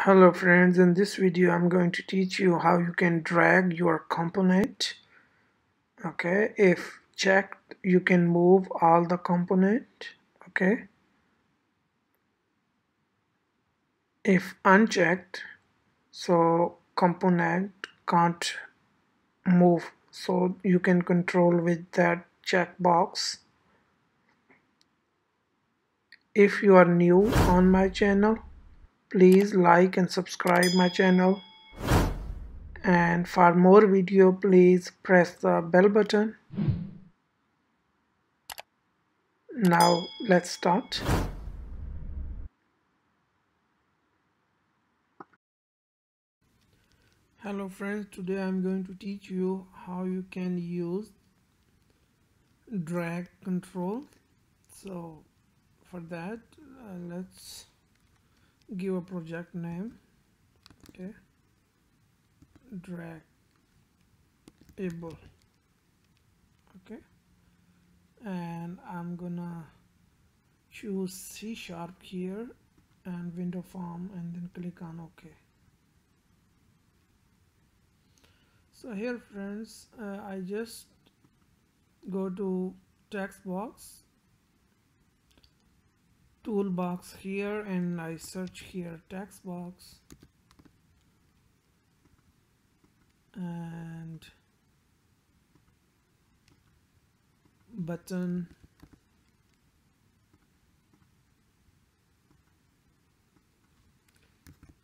Hello friends, in this video I'm going to teach you how you can drag your component. Okay, if checked you can move all the component. Okay, if unchecked so component can't move so you can control with that checkbox. If you are new on my channel please like and subscribe my channel. And for more video please press the bell button. Now let's start. Hello friends. Today I'm going to teach you how you can use drag control. So for that uh, let's give a project name. Okay. Drag. Able. Okay. And I'm gonna choose C sharp here and window form and then click on OK. So here friends uh, I just go to text box toolbox here and I search here text box. And button.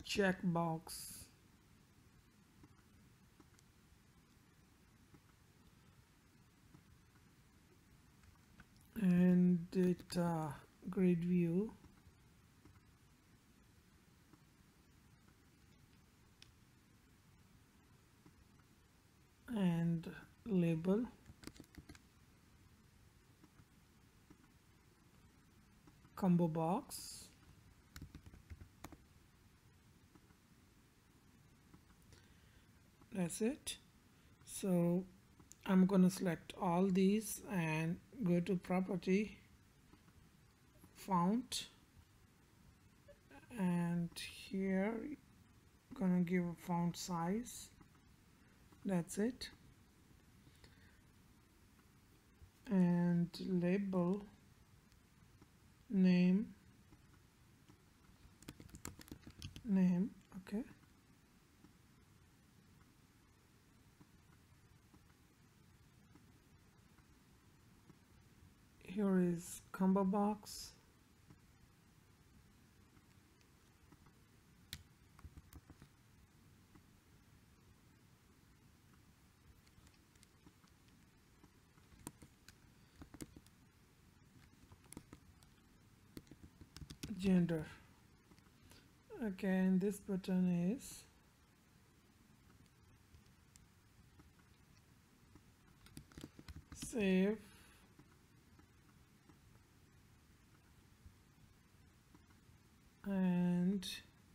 Checkbox. And data grid view. And label. Combo box. That's it. So I'm gonna select all these and go to property font and here gonna give a font size. That's it. And label name. Name okay. Here is combo box gender. Okay and this button is save. And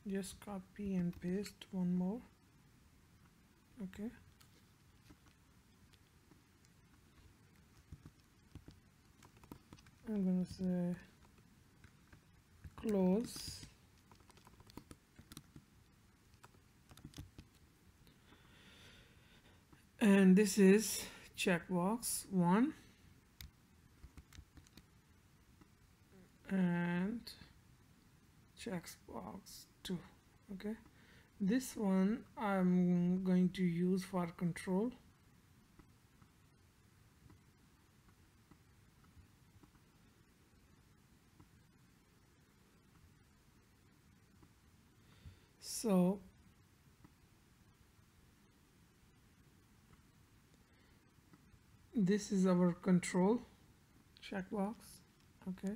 just copy and paste one more. Okay. I'm gonna say close and this is checkbox 1 and checkbox 2 okay? This one I'm going to use for control so this is our control checkbox okay?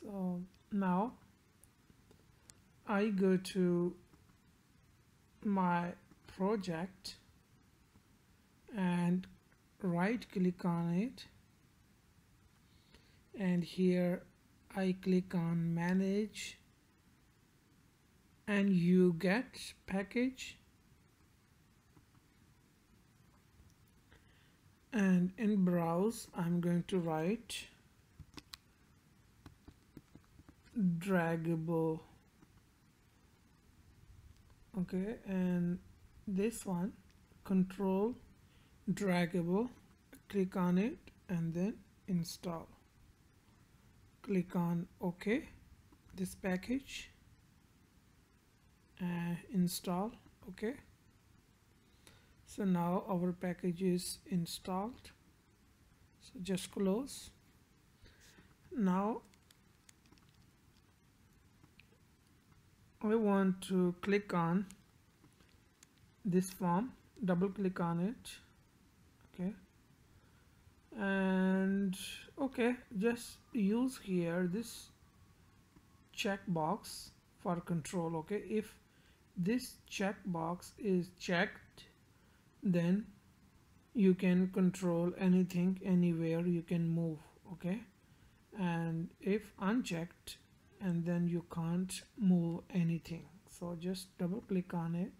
So now I go to my project and right click on it. And here I click on manage and NuGet package. And in browse I'm going to write draggable. Okay and this one control draggable. Click on it and then install. Click on ok. This package and install okay? So now our package is installed. So just close. Now I want to click on this form double click on it okay? And okay just use here this checkbox for control okay? If this checkbox is checked then you can control anything anywhere you can move okay? And if unchecked and then you can't move anything. So just double click on it.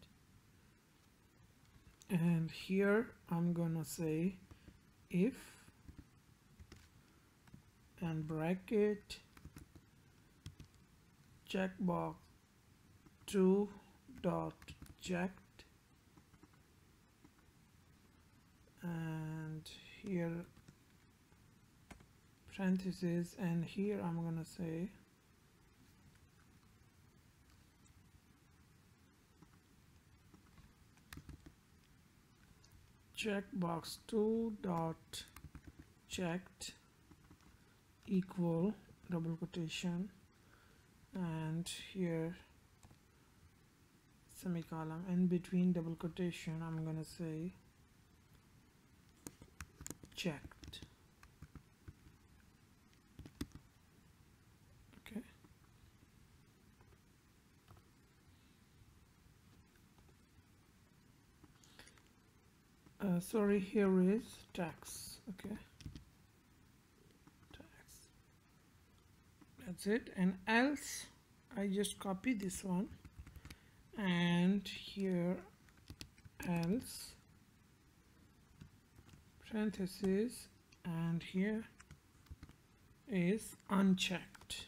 And here I'm gonna say if and bracket checkbox 2 dot checked and here parentheses and here I'm gonna say checkbox 2 dot checked equal double quotation. And here semicolon in between double quotation I'm gonna say checked. Okay. Uh, sorry here is text okay. Text. That's it. And else I just copy this one and here else. Parentheses. And here is unchecked.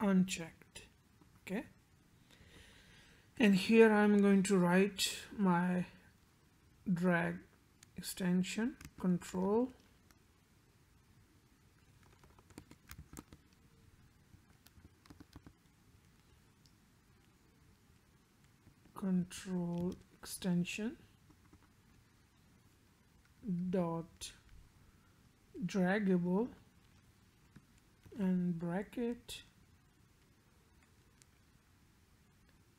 Unchecked. Okay. And here I'm going to write my drag extension control. Control extension. Dot draggable. And bracket.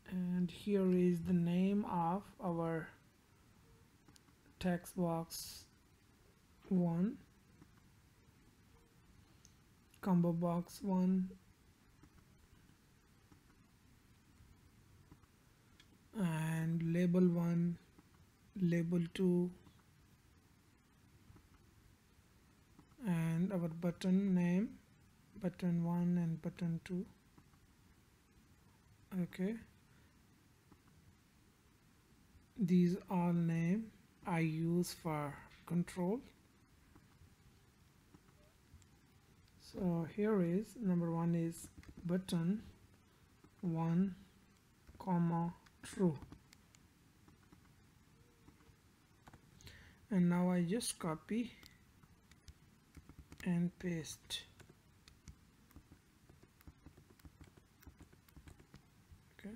And here is the name of our text box 1 combo box 1 and label 1 label 2 and our button name button 1 and button 2 okay. These all name I use for control. So here is number one is button one comma true. And now I just copy and paste. Okay.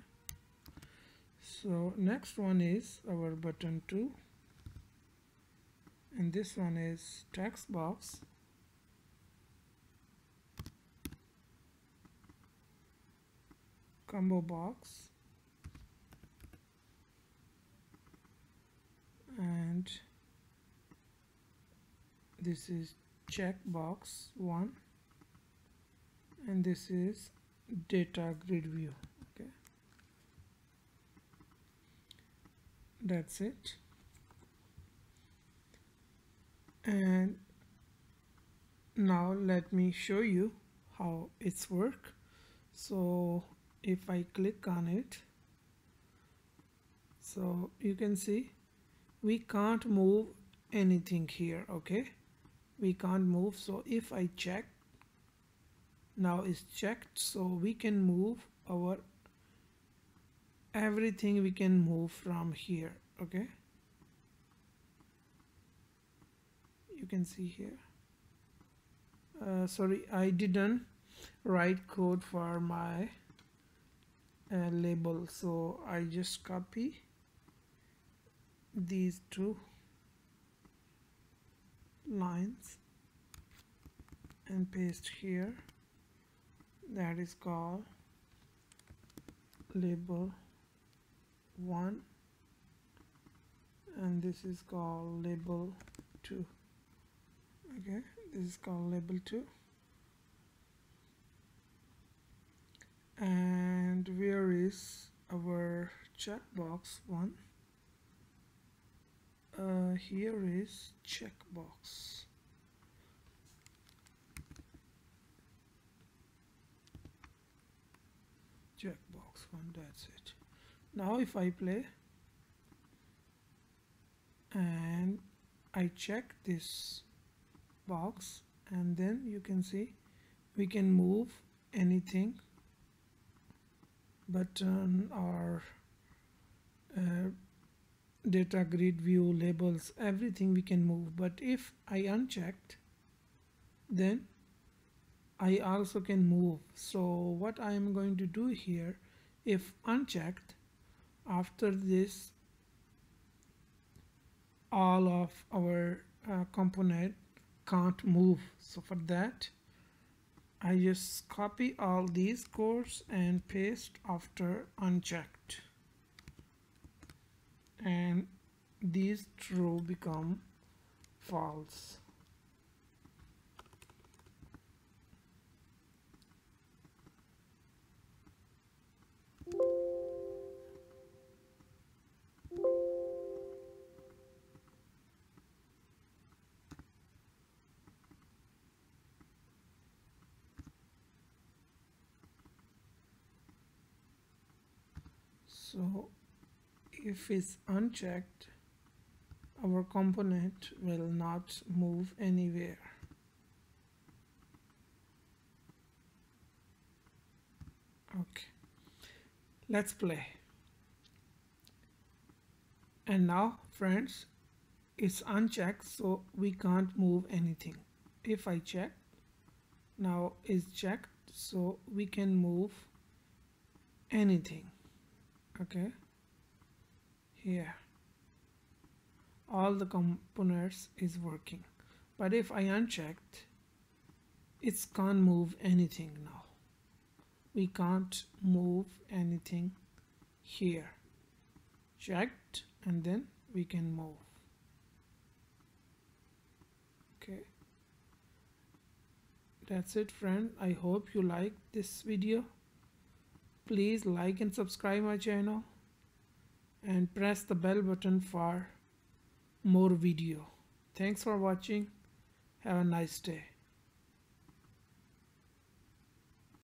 So next one is our button 2 and this one is text box combo box. And this is checkbox 1 and this is data grid view. Okay. That's it and now let me show you how it's work. So if I click on it so you can see we can't move anything here okay? We can't move so if I check now is checked so we can move our everything we can move from here okay you can see here. Uh, sorry I didn't write code for my uh, label so I just copy these two lines and paste here. That is called label 1 and this is called label 2 okay this is called label 2 and where is our checkbox one? Uh, here is checkbox checkbox one that's it. Now if I play and I check this box and then you can see we can move anything button or uh, data grid view labels everything we can move. But if I unchecked then I also can move. So what I am going to do here if unchecked after this all of our uh, component can't move. So for that I just copy all these codes and paste after unchecked. And these true become false so if it's unchecked our component will not move anywhere. Okay. Let's play. And now friends it's unchecked so we can't move anything. If I check now is checked so we can move anything okay. Here. All the components is working. But if I unchecked it can't move anything now. We can't move anything here. Checked and then we can move. Okay. That's it friend. I hope you like this video please like and subscribe my channel and press the bell button for more video. Thanks for watching. Have a nice day